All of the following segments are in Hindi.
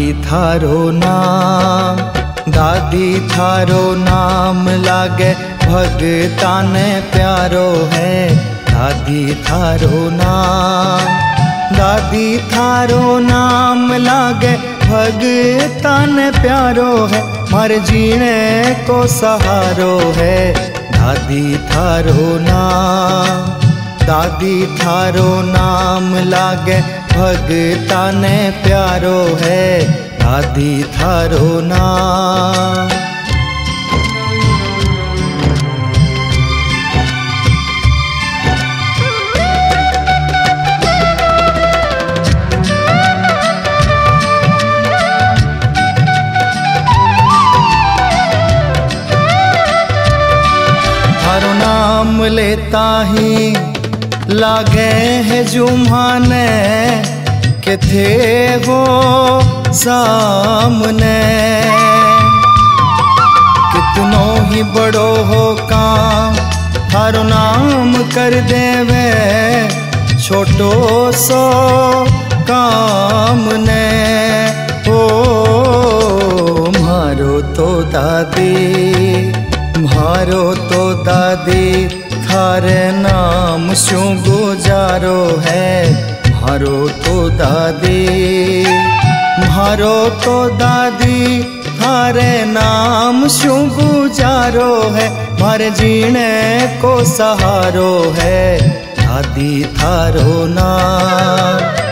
थारो नाम, दादी थारो नाम लागे भगता ने प्यारो है। दादी थारो नाम, दादी थारो नाम लागे भगता ने प्यारो है। मर जीने को सहारो है। दादी थारो नाम, दादी थारो नाम लागे भगता ने प्यारो है दादी थारो नाम लेता ही लागे है जुमाने के थे वो सामने। कितनों ही बड़ो हो काम, थारो नाम कर देवे, छोटो सो काम ने। ओ, मारो तो दादी, मारो तो दादी, थारे नाम शू गुजारो है। मारो तो दादी, मारो तो दादी, थारे नाम शू गुजारो है, मारे जीने को सहारो है, दादी थारो नाम।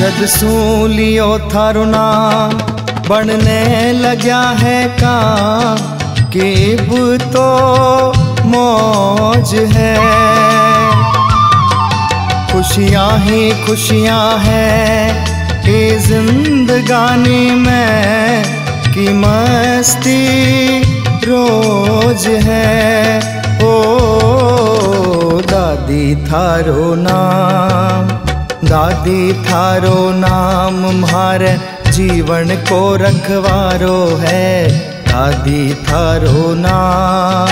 जद सू लियो थारो नाम बनने लग्या है का केब तो मौज है। खुशियाँ ही खुशियाँ है कि जिंदगानी में की मस्ती रोज है। ओ दादी थारो नाम दादी थारो नाम, मारे जीवन को रखवारो है। दादी थारो नाम,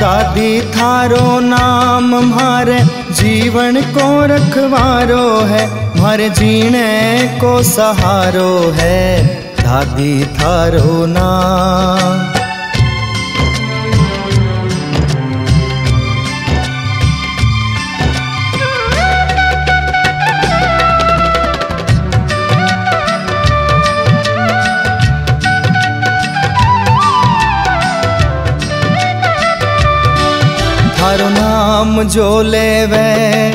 दादी थारो नाम, मारे जीवन को रखवारो है। मारे जीने को सहारो है। दादी थारो नाम। जो लेवे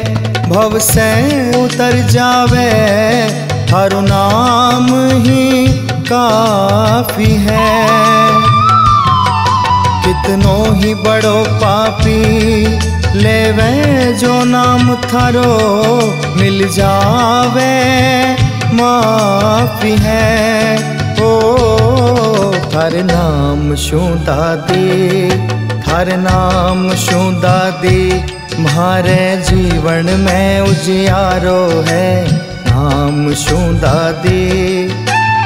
भव से उतर जावे। थारो नाम ही काफ़ी है। कितनो ही बड़ो पापी लेवे जो नाम थारो, मिल जावे, माफ़ी है। ओ, हर नाम शू दादी हर नाम शू दादी म्हारे जीवन में उजियारो है। नाम शू दादी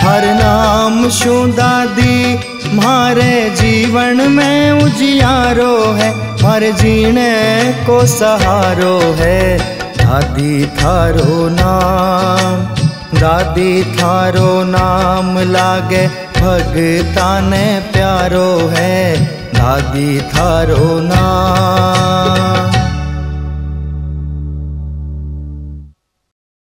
हर नाम शू दादी म्हारे जीवन में उजियारो है। हर जीने को सहारो है। दादी थारो नाम। दादी थारो नाम लागे। भगता ने प्यारो है। दादी थारो नाम